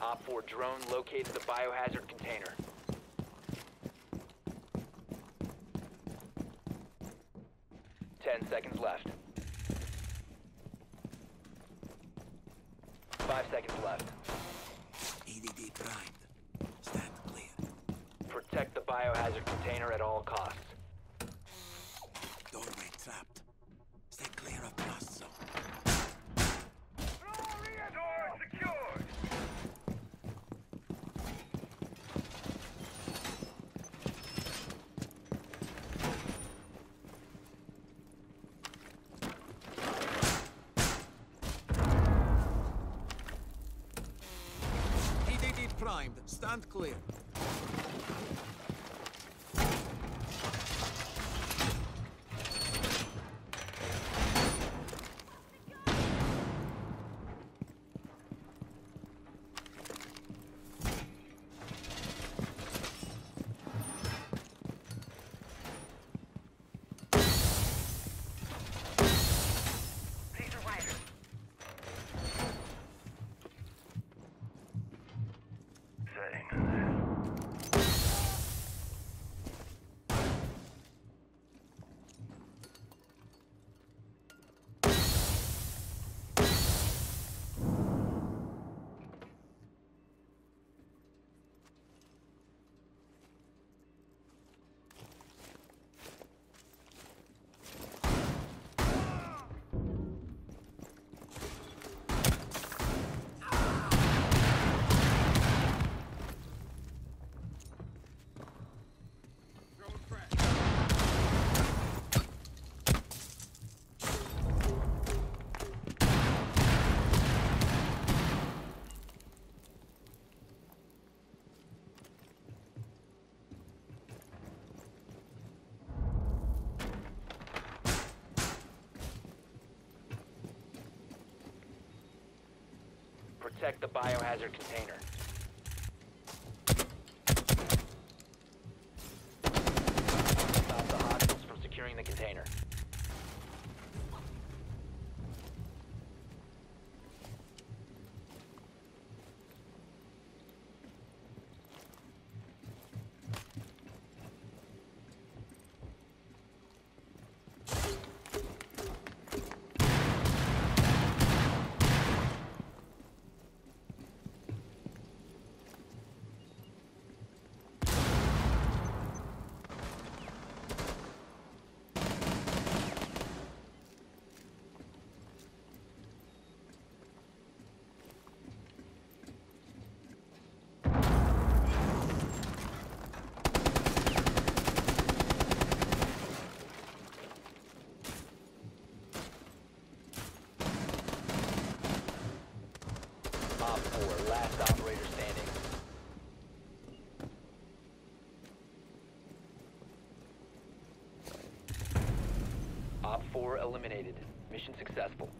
Op 4 drone located the biohazard container. Ten seconds left. Five seconds left. EDD primed. Stand clear. Protect the biohazard container at all costs. Primed. Stand clear. Protect the biohazard container. Stop the hostiles from securing the container. 4, last operator standing. Op 4 eliminated. Mission successful.